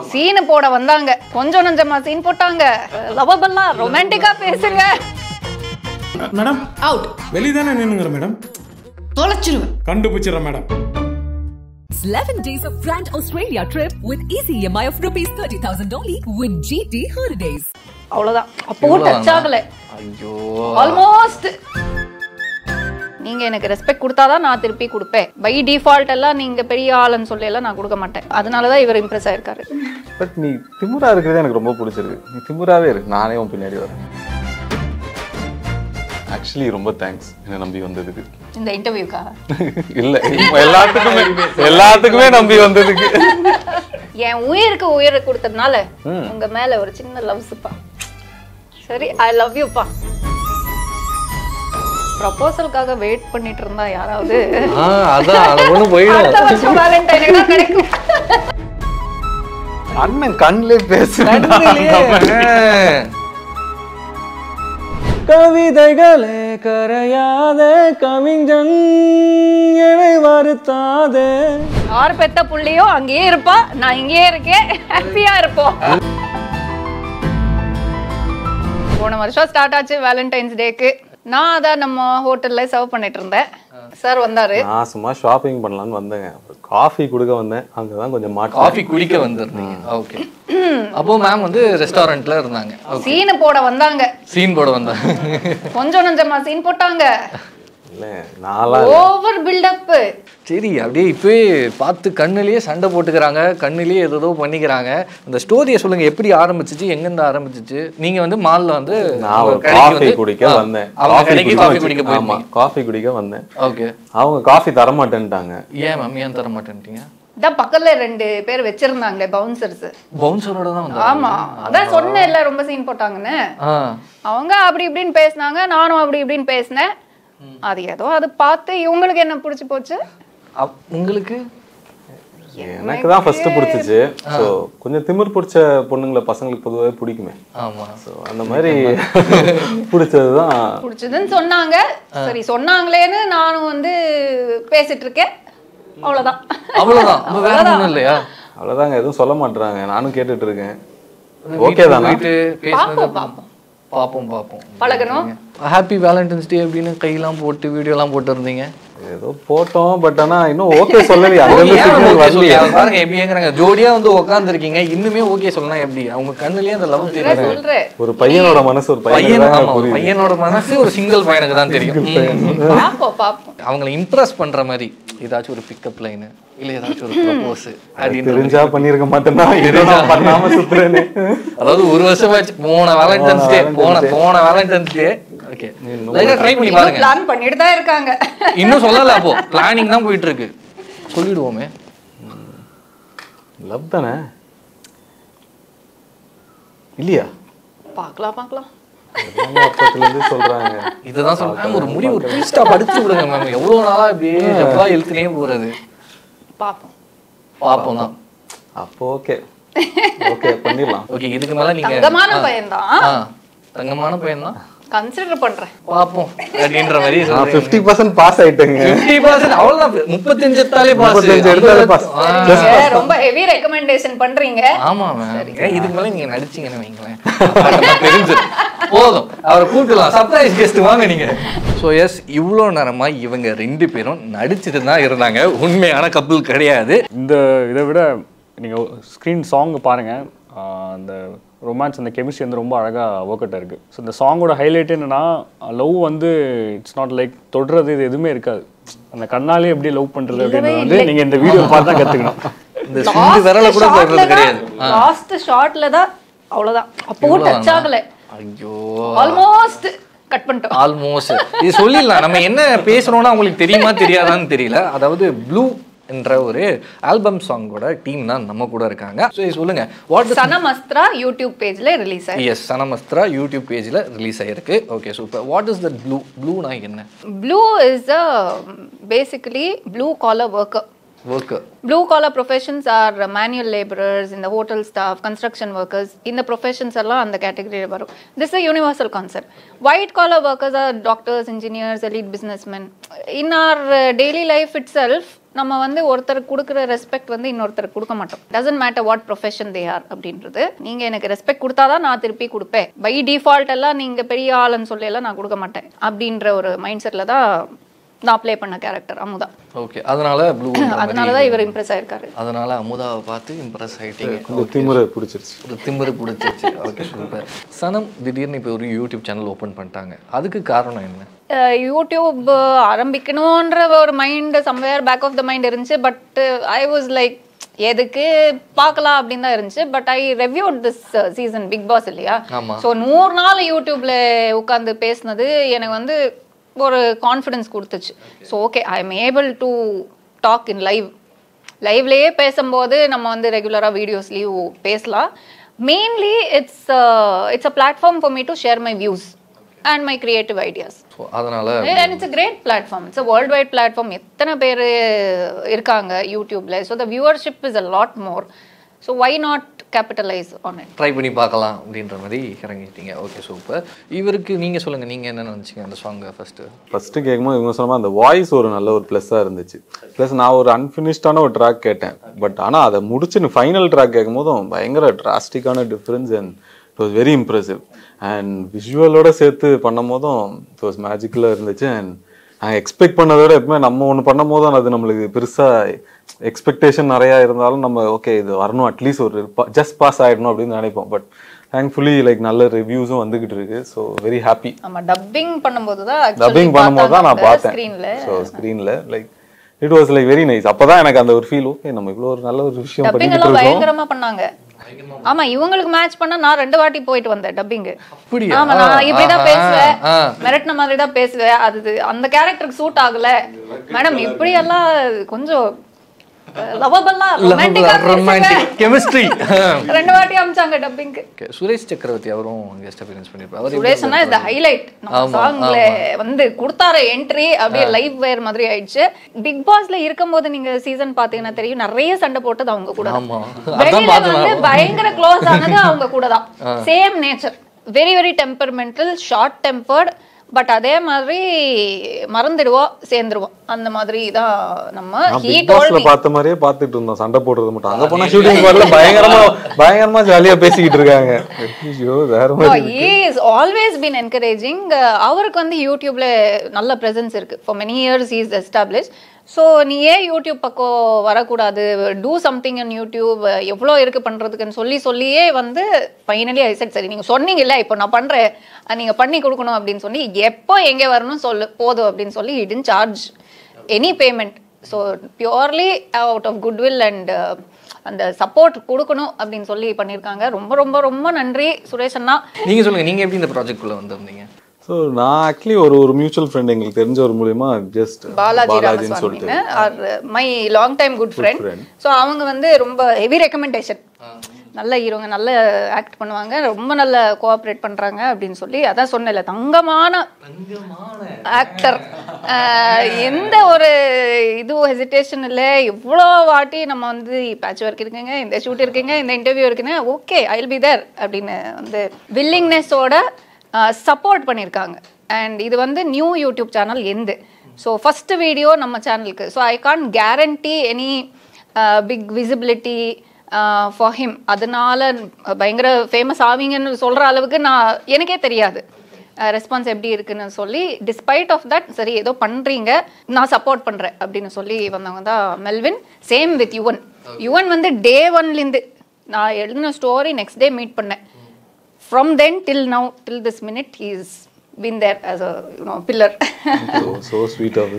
சீனு போட வந்தாங்க. கொஞ்சம் நஞ்சமா சீன் போட்டாங்க. லவபல்லா ரொமான்டிக்கா பேசுங்க. மேடம் அவுட் வெளியே தானே நின்னுங்கிற மேடம்? தொலைச்சிருவேன். கண்டுபிடிச்சிடறேன் madam. 11 days of Grand Australia trip with easy EMI of rupees 30,000 only with GT Holidays. அவ்வளவுதான். அப்பவும் டச் ஆகல. ஐயோ. ஆல்மோஸ்ட் நீங்க எனக்கு ரெஸ்பெக்ட் கொடுத்தாதான் நான் திருப்பி கொடுப்பேன். பை டிஃபால்ட் எல்லாம் நீங்க பெரிய ஆளுன்னு சொல்லி எல்லாம் நான் கொடுக்க மாட்டேன். அதனாலதான் இவர் இம்ப்ரெஸ் ஆயிருக்காரு. பட் நீ திமுறா இருக்கிறது எனக்கு ரொம்ப பிடிச்சிருக்கு. நீ திமுறாவே இருக்கு நானே உன் பின்னாடி வரேன். ஆக்சுவலி ரொம்ப தேங்க்ஸ் என்னை நம்பி வந்ததுக்கு. இந்த இன்டர்வியூக்கா இல்ல எல்லாத்துக்குமே எல்லாத்துக்குமே நம்பி வந்ததுக்கு. என் உயிருக்கு உயிரை கொடுத்ததுனால உங்க மேல ஒரு சின்ன லவ்ஸ்ப்பா சரி ஐ லவ் யூப்பா ப்ரப்போசலுக்காக வெயிட் பண்ணிட்டு இருந்தா யாராவது? ஆ அதான் அண்ணன் கண்ணிலே பேசுறேன் கவிதைகளே கரையாதே கவிஞன் என்னை வருத்தாதே. யார் பெத்த புள்ளையோ அங்கேயே இருப்பா நான் இங்கேயே இருக்கேன். ஹாப்பியா இருப்போம். போன வருஷம் ஸ்டார்ட் ஆச்சு வேலண்டைன்ஸ் டேக்கு நான் அதான் நம்ம ஹோட்டல்ல சர்வ் பண்ணிட்டு இருந்தேன். சார் வந்தாரு. நான் சும்மா ஷாப்பிங் பண்ணலாம்னு வந்தேங்க. காஃபி கொடுக்க வந்தேன். அங்கதான் கொஞ்சம் மாட்டேன் காஃபி குடிக்க வந்திருந்தீங்க. ஓகே அப்போ மேம் வந்து ரெஸ்டாரண்ட்ல இருந்தாங்க. சீனு போட வந்தாங்க. சீன் போட வந்தாங்க. கொஞ்சம் நஞ்சமா சீன் போட்டாங்க. ஓவர் பில்டப் சரி அப்படியே இப்பவே பார்த்து கண்ணுலயே சண்டை போட்டுக்கிறாங்க. கண்ணுலயே ஏதோ பண்ணிக்கிறாங்க. அந்த ஸ்டோரியை சொல்லுங்க எப்படி ஆரம்பிச்சிச்சு? எங்கிருந்து ஆரம்பிச்சிச்சு? நீங்க வந்து மால்ல வந்து நான் காஃபி வந்து- குடிக்க வந்தேன். காஃபி கடைக்கு ஆமா காஃபி வந்தேன். ஓகே அவங்க காஃபி தர மாட்டேன்ட்டாங்க ஏன் மேம் ஏன் தர மாட்டேன்ட்டீங்க இதான் பக்கத்துல ரெண்டு பேர் வச்சிருந்தாங்களே பவுன்சர்ஸ் பவுன்சரோட தான் ஆமா. அதான் சொன்னேன்ல ரொம்ப சீன் போட்டாங்கன்னு. அவங்க அப்படி இப்படின்னு பேசினாங்க நானும் அப்படி இப்படின்னு பேசினேன். அது ஏதோ அது பார்த்து இவங்களுக்கு என்ன பிடிச்சி போச்சு? உங்களுக்கு? எனக்கு தான் ஃபர்ஸ்ட் பிடிச்சிச்சு. ஸோ கொஞ்சம் திமிர் பிடிச்ச பொண்ணுங்களை பசங்களுக்கு பொதுவாகவே பிடிக்குமே. ஆமா. ஸோ அந்த மாதிரி பிடிச்சது தான் பிடிச்சதுன்னு சொன்னாங்க. சரி சொன்னாங்களேன்னு நானும் வந்து பேசிட்டு இருக்கேன். அவ்வளவுதான். அவ்வளவுதான். நம்ம வேற ஒண்ணும் இல்லையா? அவ்வளோதாங்க எதுவும் சொல்ல மாட்றாங்க. நானும் கேட்டுட்டு இருக்கேன். ஓகே தானா? போயிட்டு பேசுனது பாப்போம், பாப்போம். பாப்போம் பாப்போம் பழகணும் ஹாப்பி வேலண்டைன்ஸ் டே அப்படின்னு கையெல்லாம் போட்டு வீடியோலாம் போட்டு இருந்தீங்க ஏதோ போட்டோம் பட் ஆனா இன்னும் ஓகே சொல்லலையே? பாருங்க எப்படி ஏங்குறாங்க ஜோடியா வந்து உட்காந்துருக்கீங்க இன்னுமே ஓகே சொல்லலாம் எப்படி? அவங்க கண்ணுலயே அந்த லவ் தெரியுது ஒரு பையனோட மனசு ஒரு பையன் பையனோட மனசு ஒரு சிங்கிள் பையனுக்கு தான் தெரியும். அவங்கள இம்ப்ரெஸ் பண்ற மாதிரி. ஏதாச்சும் ஒரு பிக்கப் லைன் இல்ல ஏதாச்சும் ஒரு ப்ரப்போஸ் தெரிஞ்சா பண்ணிருக்க மாட்டேன்னா பண்ணாம சுத்துறேன்னு அதாவது ஒரு வருஷம் ஆச்சு போன வேலண்டைன்ஸ் டே போன போன வேலண்டைன்ஸ் டே ஓகே ட்ரை பண்ணி பாருங்க. பிளான் பண்ணிட்டு தான் இருக்காங்க. இன்னும் சொல்லல அப்போ. பிளானிங் தான் போயிட்டு இருக்கு சொல்லிடுவோமே. லவ் தானே? இல்லையா? பார்க்கலாம் பார்க்கலாம். சொல்றாங்க. இதுதான் சொல்றேன். ஒரு முடிவு ஒரு ட்விஸ்டா படிச்சு விடுங்க மேம். எவ்வளவு நாளா இப்படியே எப்பா இழுத்துனே போறது? பார்ப்போம் பாப்போம் தான் அப்போ ஓகே. ஓகே பண்ணிடலாம். ஓகே இதுக்கு மேல நீங்க தங்கமான பையன்தான். ஆ, தங்கமான பையன் தான் கன்சிடர் பண்றேன். பாப்போம். அப்படின்ற மாதிரி நான் ஃபிஃப்டி பர்சன்ட் பாஸ் ஆயிட்டேங்க. ஃபிஃப்டி பர்சன்ட் அவ்வளவுதான். முப்பத்தஞ்சு எடுத்தாலே பாஸ் 35 எடுத்தாலே. நீங்க ரொம்ப ஹெவி ரெக்கமெண்டேஷன் பண்றீங்க. ஆமா மேம் இதுக்கு மேல நீங்க நடிச்சீங்கன்னு வைங்களேன். தெரிஞ்சிரும். போதும். அவரை கூப்பிடலாம் சர்ப்ரைஸ் கெஸ்ட் வாங்க நீங்க. ஸோ எஸ் இவ்வளோ நேரமா இவங்க ரெண்டு பேரும் நடிச்சிட்டு தான் இருந்தாங்க. உண்மையான கப்பல் கிடையாது. இந்த இதை விட நீங்கள் ஸ்க்ரீன் சாங் பாருங்கள் அந்த ரொமான்ஸ் அந்த கெமிஸ்ட்ரி வந்து ரொம்ப அழகாக ஒர்க் அவுட் இருக்கு ஸோ இந்த சாங்கோட ஹைலைட் என்னன்னா லவ் வந்து இட்ஸ் நாட் லைக் தொடுறது இது எதுவுமே இருக்காது. அந்த கண்ணாலே எப்படி லவ் பண்ணுறது அப்படின்றது வந்து நீங்கள் இந்த வீடியோ பார்த்து தான் கற்றுக்கணும் இந்த விரல கூட தொடுறது கிடையாது. லாஸ்ட் ஷார்ட்ல தான் அவ்வளவுதான். அப்பவும் டச் ஆகல. ஐயோ. ஆல்மோஸ்ட் கட் பண்ணிட்டோம். ஆல்மோஸ்ட் இது சொல்லிடலாம். நம்ம என்ன பேசுறோம்னா உங்களுக்கு தெரியுமா தெரியாதான்னு தெரியல. அதாவது ப்ளூ என்ற ஒரு ஆல்பம் சாங்கோட டீம் தான் நம்ம கூட இருக்காங்க ஸோ சொல்லுங்க வாட் சனமஸ்திரா யூடியூப் பேஜ்ல ரிலீஸ் ஆயிருக்கு எஸ் சனமஸ்திரா யூடியூப் பேஜில் ரிலீஸ் ஆயிருக்கு okay super what is that blue ப்ளூனா என்ன blue is a basically blue collar worker work blue collar professions are uh, manual laborers in the hotel staff construction workers இந்த professions எல்லாம் அந்த category வரும் is a universal concept white collar workers are doctors engineers elite businessmen in our uh, daily life itself நம்ம வந்து ஒருத்தர் கொடுக்குற respect வந்து இன்னொருத்தர் கொடுக்க மாட்டோம். Doesn't matter what profession they are அப்படின்றது. நீங்க எனக்கு ரெஸ்பெக்ட் கொடுத்தாதான் நான் திருப்பி கொடுப்பேன். பை டிஃபால்ட் எல்லாம் நீங்க பெரிய ஆளுன்னு சொல்லி எல்லாம் நான் கொடுக்க மாட்டேன். அப்படின்ற ஒரு மைண்ட் செட்ல தான் நான் ப்ளே பண்ண கேரக்டர் அமுதா. ஓகே அதனால ப்ளூ அதனால தான் இவர் இம்ப்ரெஸ் ஆயிருக்காரு. அதனால அமுதாவை பார்த்து இம்ப்ரெஸ் ஆயிட்டீங்க. கொஞ்சம் திமிரை பிடிச்சிருச்சு. ஒரு திமிரு பிடிச்சிச்சு ஓகே சூப்பர் சனம் திடீர்னு இப்போ ஒரு யூடியூப் சேனல் ஓப்பன் பண்ணிட்டாங்க. அதுக்கு காரணம் என்ன? யூடியூப் ஆரம்பிக்கணுன்ற ஒரு mind somewhere back of the mind இருந்துச்சு. பட் ஐ வாஸ் லைக் எதுக்கு பார்க்கலாம் அப்படின்னு தான் இருந்துச்சு. But I reviewed this season Bigg Boss இல்லையா? ஆமா. ஸோ நூறு நாள் யூடியூப்ல உட்காந்து பேசுனது எனக்கு வந்து ஒரு கான்ஃபிடன்ஸ் கொடுத்துச்சு. So okay I am able to talk in live லைவ்லயே பேசும்போது நம்ம வந்து ரெகுலராக வீடியோஸ்லேயும் பேசலாம். Mainly it's it's a platform for me to share my views and my creative ideas அதனால and it's great platform it's world wide platform எத்தனை பேர் இருக்காங்க யூடியூப்ல so the viewership is a lot more so why not capitalize on it try பண்ணி பார்க்கலாம் அப்படின்ற மாதிரி இறங்கிட்டீங்க. Okay super இவருக்கு நீங்க சொல்லுங்க நீங்க என்ன நினைச்சீங்க அந்த சாங்கை ஃபர்ஸ்ட் ஃபஸ்ட்டு கேட்கும்போது இவங்க சொன்ன அந்த வாய்ஸ் ஒரு நல்ல ஒரு ப்ளஸ்ஸாக இருந்துச்சு. ப்ளஸ் நான் ஒரு அன்ஃபினிஷ்டான ஒரு ட்ராக் கேட்டேன். பட் ஆனால் அதை முடிச்சு ஃபைனல் ட்ராக் கேட்கும் போதும் பயங்கர டிராஸ்டிக்கான difference and it was very impressive and விஷுவலோட சேர்த்து பண்ணும் போதும் இட் வாஸ் மேஜிக்கலாக இருந்துச்சு. அண்ட் நாங்கள் எக்ஸ்பெக்ட் பண்ணதை விட எப்பவுமே நம்ம ஒன்று பண்ணும் போது அது நம்மளுக்கு பெருசாக எக்ஸ்பெக்டேஷன் நிறையா இருந்தாலும் நம்ம ஓகே இது வரணும் அட்லீஸ்ட் ஒரு ஜஸ்ட் பாஸ் ஆகிடணும் அப்படின்னு நினைப்போம். பட் தேங்க்ஃபுல்லி லைக் நல்ல ரிவ்யூஸும் வந்துகிட்டு இருக்கு. ஸோ வெரி ஹாப்பி நம்ம டப்பிங் பண்ணும்போது தான் டப்பிங் பண்ணும்போது தான் நான் பார்த்தேன். ஸோ ஸ்க்ரீனில் like it was like very nice அப்போ தான் எனக்கு அந்த ஒரு ஃபீல் ஓகே நம்ம இவ்வளோ ஒரு நல்ல ஒரு விஷயம் எல்லாம் இருக்கோம். பயங்கரமா பண்ணாங்க. ஆமா இவங்களுக்கு மேட்ச் பண்ணா நான் ரெண்டு வாட்டி போயிட்டு வந்தேன் டப்பிங் அப்படியா? ஆமா நான் இப்படிதான் பேசுவேன். மிரட்டின மாதிரி தான் பேசுவேன். அது அந்த கேரக்டருக்கு சூட் ஆகல. மேடம் இப்படி எல்லாம் கொஞ்சம் கெமிஸ்ட்ரி ரெண்டு வாட்டி அமிச்சாங்க டப்பிங்க்கு சுரேஷ் சக்கரவர்த்தி அவரும் கெஸ்ட் அப்பியரன்ஸ் ஹைலைட் சாங்ல வந்து கொடுத்தாரு என்ட்ரி அப்படியே லைவ் வேர் மாதிரி ஆயிடுச்சு. பிக் பாஸ்ல இருக்கும்போது நீங்க சீசன் பாத்தீங்கன்னா தெரியும் நிறைய சண்டை போட்டது அவங்க கூட தான். ஆமா. அதான் வெளியில வந்து. பயங்கர க்ளோஸ் ஆனது அவங்க கூட தான். Same nature very very temperamental short tempered but அதே மாதிரி மறந்துடுவோம் சேர்ந்துருவோம். அந்த மாதிரி தான் நம்ம நான் ஹீ பிக் டோல் பாஸ்ல பார்த்த மாதிரியே பார்த்துட்டு இருந்தோம். சண்டை போடுறது மட்டும். அங்க போனா ஷூட்டிங் வரல பயங்கரமா பயங்கரமா ஜாலியா பேசிக்கிட்டு இருக்காங்க. ஐயோ வேற மாதிரி இஸ் ஆல்வேஸ் பீன் என்கரேஜிங் அவருக்கு வந்து யூடியூப்ல நல்ல presence இருக்கு. For many years is establish so நீ ஏன் யூடியூப் பக்கம் வரக்கூடாது? டூ சம்திங் இன் யூடியூப் எவ்வளோ இருக்கு பண்ணுறதுக்குன்னு சொல்லி சொல்லியே வந்து ஃபைனலி ஐ செட் சரி நீங்கள் சொன்னீங்கல்ல இப்போ நான் பண்ணுறேன் நீங்கள் பண்ணி கொடுக்கணும் அப்படின்னு சொல்லி எப்போ எங்கே வரணும் சொல்லு போதும் அப்படின்னு சொல்லி didn't charge any payment so purely out of goodwill and அந்த சப்போர்ட் கொடுக்கணும் அப்படின்னு சொல்லி பண்ணியிருக்காங்க. ரொம்ப ரொம்ப ரொம்ப நன்றி சுரேஷ் அண்ணா. நீங்கள் சொல்லுங்கள் நீங்கள் எப்படி இந்த ப்ராஜெக்ட் குள்ள வந்திருந்தீங்க? ஸோ நான் ஆக்சுவலி ஒரு ஒரு மியூச்சுவல் ஃப்ரெண்ட் எங்களுக்கு தெரிஞ்ச ஒரு மூலியமா ஜஸ்ட் பாலாஜி பாலாஜின்னு சொல்லிட்டு. My long time good friend friend. So அவங்க வந்து ரொம்ப ஹெவி ரெக்கமெண்டேஷன் நல்ல ஹீரோங்க நல்ல ஆக்ட் பண்ணுவாங்க ரொம்ப நல்ல கோஆப்ரேட் பண்றாங்க அப்படின்னு சொல்லி அதான் சொன்னேன்ல. தங்கமான ஆக்டர் எந்த ஒரு இது ஹெசிடேஷன் இல்லை. இவ்வளோ வாட்டி நம்ம வந்து பேட்ச் ஒர்க் இருக்குங்க இந்த ஷூட் இருக்குங்க இந்த இன்டர்வியூ இருக்குங்க okay I will be there அப்படின்னு வந்து வில்லிங்னஸோட சப்போர்ட் பண்ணியிருக்காங்க அண்ட் இது வந்து நியூ யூடியூப் சேனல் எந்து ஸோ ஃபர்ஸ்ட் வீடியோ நம்ம சேனலுக்கு so I can guarantee any big visibility for him அதனால பயங்கர ஃபேமஸ் ஆவீங்கன்னு சொல்கிற அளவுக்கு நான் எனக்கே தெரியாது. ரெஸ்பான்ஸ் எப்படி இருக்குன்னு சொல்லி டிஸ்பைட் ஆஃப் தட் சரி ஏதோ பண்ணுறீங்க நான் சப்போர்ட் பண்ணுறேன் அப்படின்னு சொல்லி வந்தவங்க தான் Melvin. Same with Yuvan Yuvan வந்து டே ஒன்லேருந்து நான் எழுதின ஸ்டோரி நெக்ஸ்ட் டே மீட் பண்ணேன். From then till now till this minute he's been there as a you know pillar. So sweet of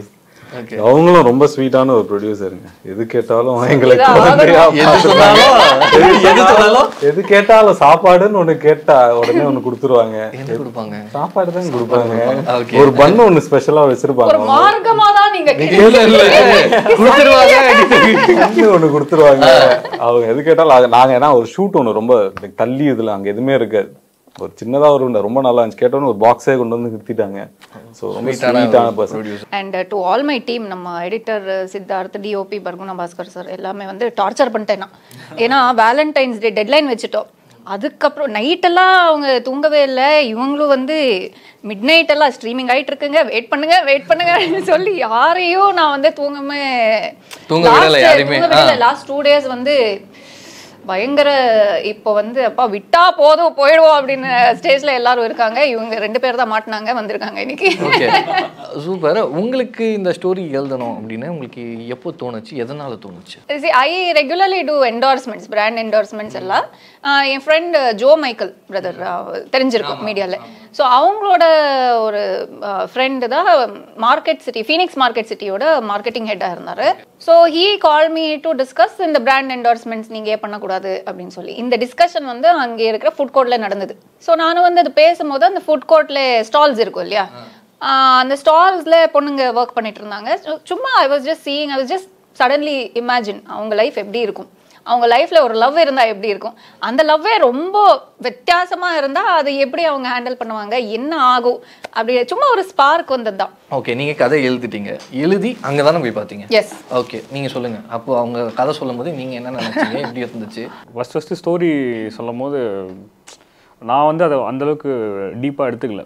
அவங்களும் ரொம்ப ஸ்வீட்டான ஒரு ப்ரொடியூசருங்க எது கேட்டாலும் எங்களை இதுதான் குழந்தையா எது கேட்டாலும் சாப்பாடுன்னு ஒண்ணு கேட்டா உடனே ஒண்ணு கொடுத்துருவாங்க. என்ன கொடுப்பாங்க? சாப்பாடு தான் கொடுப்பாங்க. ஒரு பண்ணு ஒண்ணு ஸ்பெஷலா வச்சிருப்பாங்க. ஒரு மார்க்கமா தான் நீங்க இல்ல இல்ல. கொடுத்துருவாங்க. பண்ணு ஒண்ணு கொடுத்துருவாங்க. அவங்க எது கேட்டாலும் அது நாங்க ஏன்னா ஒரு ஷூட் ஒண்ணு ரொம்ப தள்ளி இதுல அங்க எதுவுமே இருக்காது. ஒரு சின்னதா ஒரு ரொம்ப நல்லா இருந்துச்சு. கேட்டோன்னு ஒரு பாக்ஸே கொண்டு வந்து நிறுத்திட்டாங்க. ஸோ ரொம்ப ஸ்வீட்டான person and to all my team நம்ம எடிட்டர் சித்தார்த் டிஓபி பர்குணா பாஸ்கர் சார் எல்லாமே வந்து டார்ச்சர் பண்ணிட்டேன் நான். ஏன்னா வேலண்டைன்ஸ் டே டெட்லைன் வச்சுட்டோம். அதுக்கப்புறம் நைட்டெல்லாம் அவங்க தூங்கவே இல்லை. இவங்களும் வந்து மிட் நைட் எல்லாம் ஸ்ட்ரீமிங் ஆயிட்டு இருக்குங்க வெயிட் பண்ணுங்க வெயிட் பண்ணுங்க சொல்லி யாரையும் நான் வந்து தூங்காம. லாஸ்ட் டூ டேஸ் வந்து பயங்கர இப்போ வந்து அப்பா விட்டா போதும் போயிடுவோம் அப்படின்னு ஸ்டேஜ்ல எல்லாரும் இருக்காங்க. இவங்க ரெண்டு பேர் தான் மாட்டினாங்க வந்திருக்காங்க இன்னைக்கு. சூப்பர். உங்களுக்கு இந்த ஸ்டோரி எழுதணும் அப்படின்னு உங்களுக்கு எப்போ தோணுச்சு? எதனால தோணுச்சு? I regularly do endorsements brand endorsements எல்லாம். என் ஃப்ரெண்ட் ஜோ மைக்கேல் பிரதர் தெரிஞ்சிருக்கும் மீடியாவில் ஸோ அவங்களோட ஒரு ஃப்ரெண்டு தான் மார்க்கெட் சிட்டி ஃபீனிக்ஸ் மார்க்கெட் சிட்டியோட மார்க்கெட்டிங் ஹெட்டாக இருந்தார். So he call me to discuss இந்த பிராண்ட் என்டார்ஸ்மெண்ட்ஸ் நீங்கள் ஏன் பண்ணக்கூடாது அப்படின்னு சொல்லி. இந்த டிஸ்கஷன் வந்து அங்கே இருக்கிற ஃபுட் கோர்ட்டில் நடந்தது. ஸோ நானும் வந்து அது பேசும்போது அந்த ஃபுட் கோர்ட்டில் ஸ்டால்ஸ் இருக்கும் இல்லையா? அந்த ஸ்டால்ஸ்ல பொண்ணுங்க ஒர்க் பண்ணிட்டு இருந்தாங்க. சும்மா I was just seeing I was just suddenly imagine அவங்க லைஃப் எப்படி இருக்கும். அவங்க லைஃப்ல ஒரு லவ் இருந்தா எப்படி இருக்கும்? அந்த லவ்வே ரொம்ப வித்தியாசமா இருந்தா அதை எப்படி அவங்க ஹேண்டில் பண்ணுவாங்க? என்ன ஆகும்? அப்படி சும்மா ஒரு ஸ்பார்க் வந்தது தான் ஓகே நீங்க கதை எழுதிட்டீங்க. எழுதி அங்கே தானே போய் பார்த்தீங்க? எஸ் ஓகே நீங்க சொல்லுங்க. அப்போ அவங்க கதை சொல்லும் போது நீங்க என்ன நினைச்சீங்க? எப்படி இருந்துச்சு? ஃபஸ்ட் ஃபஸ்ட்டு ஸ்டோரி சொல்லும் போது நான் வந்து அதை அந்தளவுக்கு டீப்பாக எடுத்துக்கல.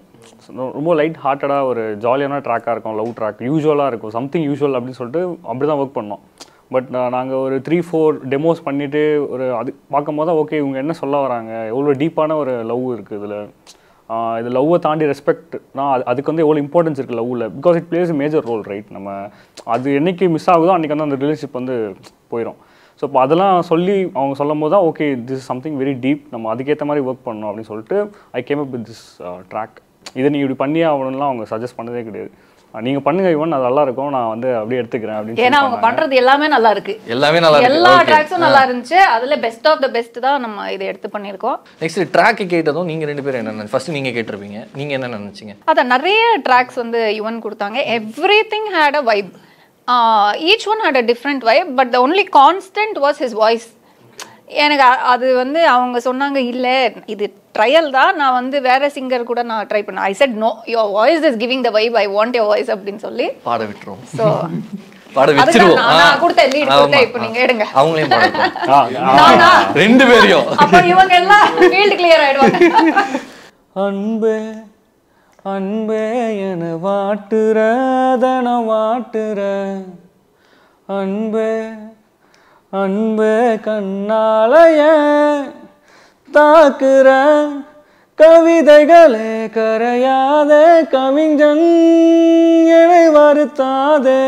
ரொம்ப லைட் ஹார்ட்டடாக ஒரு ஜாலியான ட்ராக்காக இருக்கும் லவ் ட்ராக் யூஸ்வலாக இருக்கும் சம்திங் யூஸ்வல் அப்படின்னு சொல்லிட்டு அப்படி தான் ஒர்க் பண்ணோம். பட் நாங்கள் ஒரு த்ரீ ஃபோர் டெமோஸ் பண்ணிவிட்டு ஒரு அது பார்க்கும்போது தான் ஓகே இவங்க என்ன சொல்ல வராங்க. எவ்வளோ டீப்பான ஒரு லவ் இருக்குது இதில். இது லவ்வை தாண்டி ரெஸ்பெக்ட் நான் அது அதுக்கு வந்து எவ்வளோ இம்பார்ட்டன்ஸ் இருக்குது லவ்வில் because it plays major role right நம்ம அது என்னைக்கு மிஸ் ஆகுதோ அன்றைக்கி வந்து அந்த ரிலேஷன்ஷிப் வந்து போயிடும் ஸோ இப்போ அதெல்லாம் சொல்லி அவங்க சொல்லும் போது தான் okay this something very deep நம்ம அதுக்கேற்ற மாதிரி ஒர்க் பண்ணணும் அப்படின்னு சொல்லிட்டு I came up with this track இதை நீ இப்படி பண்ணியே ஆகணும்லாம் அவங்க சஜஸ்ட் பண்ணதே கிடையாது. நீங்கள் பண்ணுங்க இவன் அது நல்லா இருக்கும் நான் வந்து அப்படியே எடுத்துக்கிறேன் அப்படின்னு ஏன்னா அவங்க. பண்றது எல்லாமே நல்லா இருக்கு எல்லாமே நல்லா இருக்கு எல்லா. ட்ராக்ஸும் நல்லா இருந்துச்சு அதுல பெஸ்ட் ஆஃப் த பெஸ்ட் தான் நம்ம இதை எடுத்து பண்ணியிருக்கோம். நெக்ஸ்ட் ட்ராக் கேட்டதும் நீங்க ரெண்டு பேரும் என்ன ஃபர்ஸ்ட் நீங்க கேட்டிருப்பீங்க. நீங்க என்ன நினைச்சீங்க? அதான் நிறைய ட்ராக்ஸ் வந்து யுவன் கொடுத்தாங்க. Everything had a vibe each one had a different vibe but the only constant was his voice எனக்கு அது வந்து அவங்க சொன்னாங்க இல்லை இது ட்ரையல் தான். நான் வந்து வேற சிங்கர் கூட நான் ட்ரை பண்ணேன் I said no your voice is giving the vibe I want your voice அப்படின்னு சொல்லி. பாட விட்டுருவோம். ஸோ பாட வச்சிருவோம் நான். கொடுத்த ஆமா, கொடுத்தேன், இப்ப. நீங்க எடுங்க. அவங்களையும்? ரெண்டு பேரையும். அப்ப இவங்க எல்லாம் ஃபீல்டு கிளியர் ஆயிடுவாங்க. அன்பே அன்பே என வாட்டுற தன வாட்டுற. அன்பே அன்பு கண்ணாலைய தாக்குற கவிதைகளே கரையாதே கவிஞன் என்னை வருத்தாதே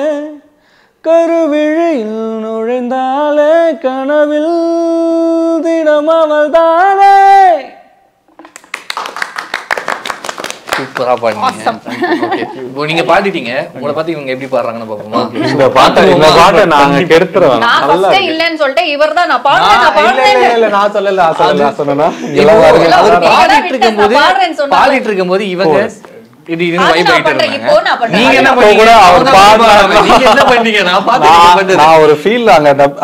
கருவிழியில் நுழைந்தாலே கனவில் தினம் அவள் தானே சூப்பரா ஓகே இப்போ நீங்க பாடிட்டீங்க. உங்களை பார்த்து இவங்க எப்படி பாடுறாங்கன்னு பாப்போமா இந்த பாட்டை இந்த பாட்டை நாங்க கெடுத்துறோம் நான் நல்லா ஃபர்ஸ்டே இல்லைன்னு சொல்லிட்டு இவர் தான் நான் பாடுறேன் நான் பாடுறேன் இல்ல, நான் சொல்லல நான் சொல்லல நான் சொன்னேனா அவர் பாடிட்டு இருக்கும்போது. பாடிட்டு இருக்கும்போது இவங்க இது இது வைப். நீங்க என்ன பண்ணீங்க? கூட அவர் பாடுறாங்க. பாடுறாங்க. நீங்க என்ன பண்ணீங்க? நான் ஒரு ஃபீல்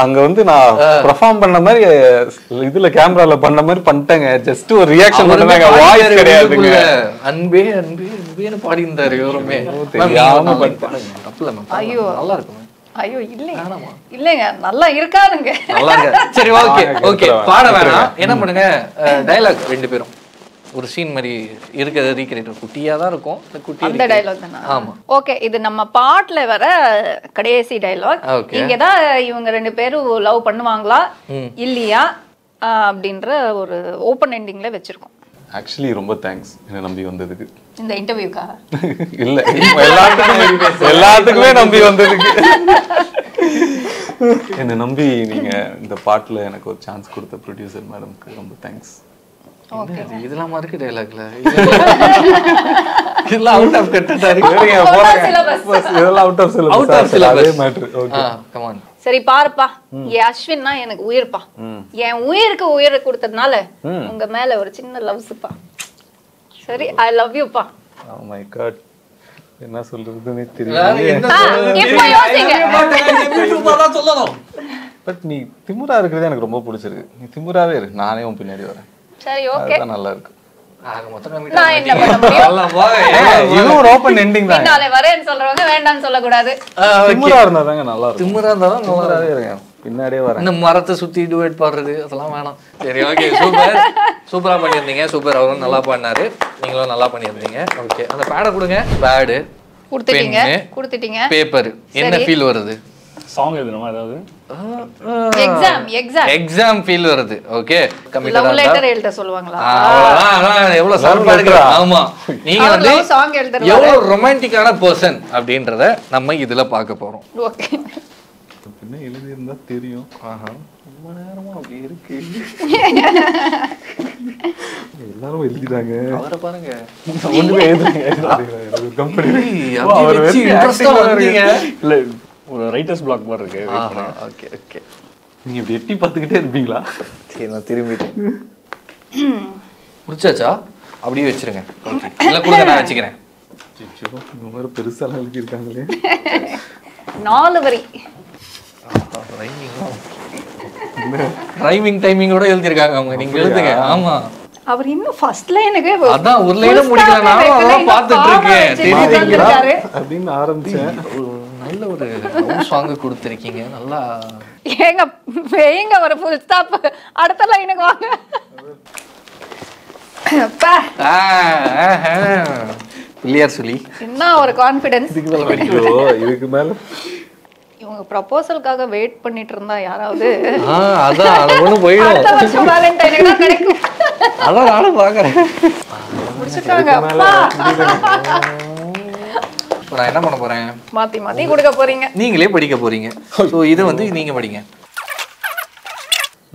அங்க வந்து நான் பெர்ஃபார்ம் பண்ண மாதிரி இதுல கேமரால பண்ண மாதிரி பண்ணிட்டேங்க. ஜஸ்ட் ஒரு ரியாக்ஷன் பண்ணாங்க வாய்ஸ் கிடையாதுங்க. அன்பே அன்பே அன்பேன்னு பாடி இருந்தாரு இவருமே. தெரியாம ஐயோ. நல்லா இருக்கும். ஐயோ இல்லைங்க. இல்லைங்க. நல்லா இருக்காதுங்க நல்லா இருக்கு சரி ஓகே. ஓகே. பாட வேணாம். என்ன பண்ணுங்க? டயலாக் ரெண்டு பேரும். ஒரு சீன் மாதிரி இருக்கிறத ரீக்ரியேட் குட்டியா தான் இருக்கும். இந்த குட்டி அந்த டைலாக் தானே? ஆமா. ஓகே இது நம்ம பாட்டுல வர கடைசி டைலாக். இங்க தான் இவங்க ரெண்டு பேரும் லவ் பண்ணுவாங்களா? இல்லையா? அப்படின்ற ஒரு ஓப்பன் எண்டிங்ல வச்சிருக்கோம். ஆக்சுவலி ரொம்ப தேங்க்ஸ் என்ன நம்பி வந்ததுக்கு. இந்த இன்டர்வியூக்கா இல்ல எல்லாத்துக்குமே எல்லாத்துக்குமே நம்பி வந்ததுக்கு. என்னை நம்பி நீங்க இந்த பாட்டுல எனக்கு ஒரு சான்ஸ் கொடுத்த ப்ரொடியூசர் மேடம்க்கு ரொம்ப தேங்க்ஸ் இதெல்லாம் இருக்கு டைலாக்ல இதெல்லாம் அவுட் ஆஃப் கட்டா இருக்கு. இதெல்லாம் out of out of syllabus அதே சிலபஸ் மேட்ரு ஓகே சரி சரி பாருப்பா. என் அஸ்வின்னா எனக்கு உயிர்ப்பா. என் உயிருக்கு உயிரை கொடுத்ததுனால உங்க மேல ஒரு சின்ன லவ்ஸ்ப்பா சரி ஐ லவ் யூப்பா ஓ மை காட் என்ன சொல்றதுன்னு தெரியல பட் நீ திமுறா இருக்கிறது எனக்கு ரொம்ப பிடிச்சிருக்கு. நீ திமுறாவே இரு. நானே உன் பின்னாடி வரேன். சரி ஓகே. நல்லா இருக்கு பின்னாடியே வரேன். இந்த மரத்தை சுத்தி டுவேட் பாடுறது அதெல்லாம் வேணாம். சரி ஓகே சூப்பர் சூப்பரா பண்ணியிருந்தீங்க. சூப்பர் அவரும் நல்லா பண்ணாரு நீங்களும் நல்லா பண்ணியிருந்தீங்க. ஓகே அந்த பேடை கொடுங்க. பேடு கொடுத்துட்டீங்க. கொடுத்துட்டீங்க. பேப்பர் என்ன. ஃபீல் வருது? சாங் எழுதணுமா ஏதாவது? எக்ஸாம் எக்ஸாம் எக்ஸாம் ஃபீல் வருது. ஓகே லவ் லெட்டர் எழுத சொல்லுவாங்களா? எவ்வளவு சர்ப்பா இருக்கு? ஆமா. நீங்க வந்து song எழுதுறாரு. எவ்வளவு ரொமான்டிக்கான பர்சன் அப்படின்றத நம்ம இதுல பார்க்க போறோம். ஓகே பின்ன எழுதியிருந்தா தெரியும். ரொம்ப நேரமா அப்படி இருக்கு. எல்லாரும் எழுதிட்டாங்க. அவரை பாருங்க. ஒண்ணுமே எழுதுறாங்க கம்பெனி அவர் வச்சு இன்ட்ரெஸ்டா வந்தீங்க. இல்லை ஒரு ரைட்டர்ஸ் பிளாக் மாதிரி இருக்கு. ஓகே ஓகே நீங்க இப்படி எட்டி பார்த்துக்கிட்டே இருப்பீங்களா? சரி நான் திரும்பிட்டேன். முடிச்சாச்சா? அப்படியே வச்சிருங்க. ஓகே இல்ல கொடுங்க நான் வச்சுக்கிறேன். இந்த மாதிரி பெருசாலாம் எழுதியிருக்காங்களே. நாலு வரி. ரைமிங் டைமிங்கோட எழுதிருக்காங்க அவங்க. நீங்க எழுதுங்க. ஆமா. அவர் இன்னும் ஃபர்ஸ்ட்ல எனக்கு அதான் ஒரு உம் முடிக்கல. அதான் பார்த்துட்டு இருக்கேன். தெரியுதுங்களா? அப்படின்னு ஆரம்பிச்சேன். ஒரு சாங் கொடுத்துருக்கீங்க. நல்லா ஏங்க ஏங்க ஒரு ஃபுல் ஸ்டாப் அடுத்த லைனுக்கு வாங்க. பிள்ளையார் சொல்லி என்ன ஒரு கான்ஃபிடன்ஸ் இதுக்கு மேல இவங்க ப்ரப்போசலுக்காக வெயிட் பண்ணிட்டு இருந்தா யாராவது? ஆ அதான் அது ஒண்ணு போயிடும். அடுத்த வருஷம் வேலண்டைனுக்கு தான் கிடைக்கும். அதான் நானும் பாக்குறேன். முடிச்சுட்டாங்க. அப்பா. இப்போ நான் என்ன பண்ண போறேன்? மாத்தி மாத்தி கொடுக்க போறீங்க. நீங்களே படிக்க போறீங்க. ஸோ இதை வந்து நீங்க படிங்க.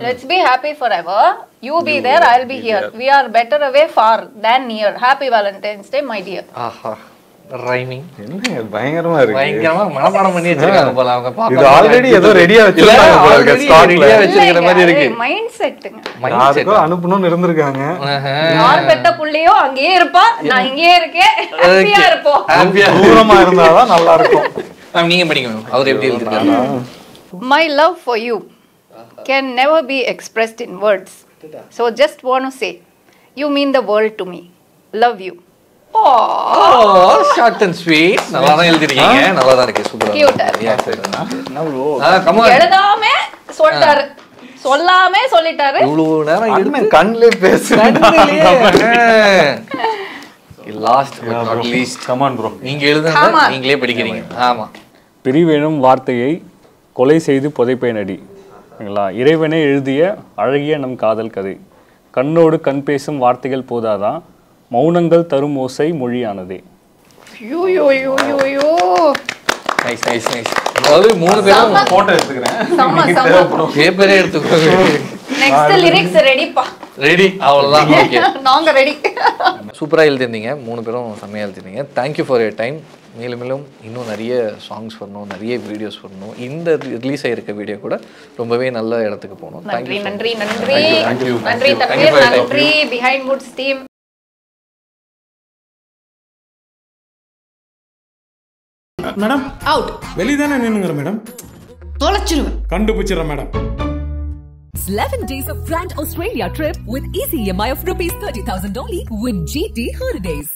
Let's be happy forever you be there I be here we are better away far than near happy valentine's day my dear Aha rhyming என்ன பயங்கரமா இருக்கு பயங்கரமா மனப்பாடம் பண்ணி வச்சிருக்காங்க போல அவங்க பாப்பா இது already ஏதோ ready ஆ வச்சிருக்காங்க போல இருக்கு, stock ல. ரெடியா வச்சிருக்கிற மாதிரி இருக்கு மைண்ட் செட்டுங்க Mindset. யாருக்கோ அனுப்பணும்னு இருந்திருக்காங்க. யார் பெத்த புள்ளையோ அங்கேயே இருப்பா நான் இங்கேயே இருக்கேன் ஹாப்பியா. இருப்போம் ஆ- தூரமா இருந்தாதான் நல்லா இருக்கும் மேம் நீங்க படிங்க அவர் எப்படி எழுதிருக்காரு My love for you can never be expressed in words. So just want to say, you mean the world to me. Love you. Oh, short and sweet நல்லா தான் எழுதிருக்கீங்க நல்லா தான் இருக்கு. சூப்பரா கமான் எழுதாம சொல்லிட்டாரு. சொல்லாம சொல்லிட்டாரு. இவ்வளவு நேரம் எடுத்து கண்ணிலே பேசு last but not least come on bro நீங்க எழுதுனத. நீங்களே படிக்கிறீங்க. ஆமா. பிரிவெனும் வார்த்தையை கொலை செய்து புதைப்பேன் அடி. சரிங்களா இறைவனே எழுதிய அழகிய நம் காதல் கதை. கண்ணோடு கண் பேசும் வார்த்தைகள் போதாதான் மௌனங்கள் தரும் ஓசை மொழியானதே. ஐயோ ஐயோ ஐயோ ஐயோ, ஐயோ நைஸ் நைஸ் நைஸ் அதாவது மூணு பேரும் போட்டோ எடுத்துக்கிறேன். செம்ம செம்ம பேப்பரே எடுத்துக்கோங்க நெக்ஸ்ட் லிரிக்ஸ் ரெடிப்பா ரெடி அவ்வளவுதான். ஓகே நாங்க ரெடி சூப்பராக எழுதிருந்தீங்க மூணு பேரும் செம்மையாக எழுதிருந்தீங்க thank you for your time மேலும் மேலும் இன்னும் நிறைய சாங்ஸ் வரணும் நிறைய வீடியோஸ் வரணும் இந்த ரிலீஸ் ஆகிருக்க வீடியோ கூட ரொம்பவே நல்ல இடத்துக்கு போகணும். நன்றி நன்றி நன்றி. Thank you, thank நன்றி. நன்றி. Behind goods team madam Out. வெளியே தானே நின்னுங்கிற மேடம் தொலைச்சிருவேன் கண்டுபிடிச்சிடுறேன் madam 11 days of Grand Australia trip with easy EMI of rupees 30,000 only with GT Holidays.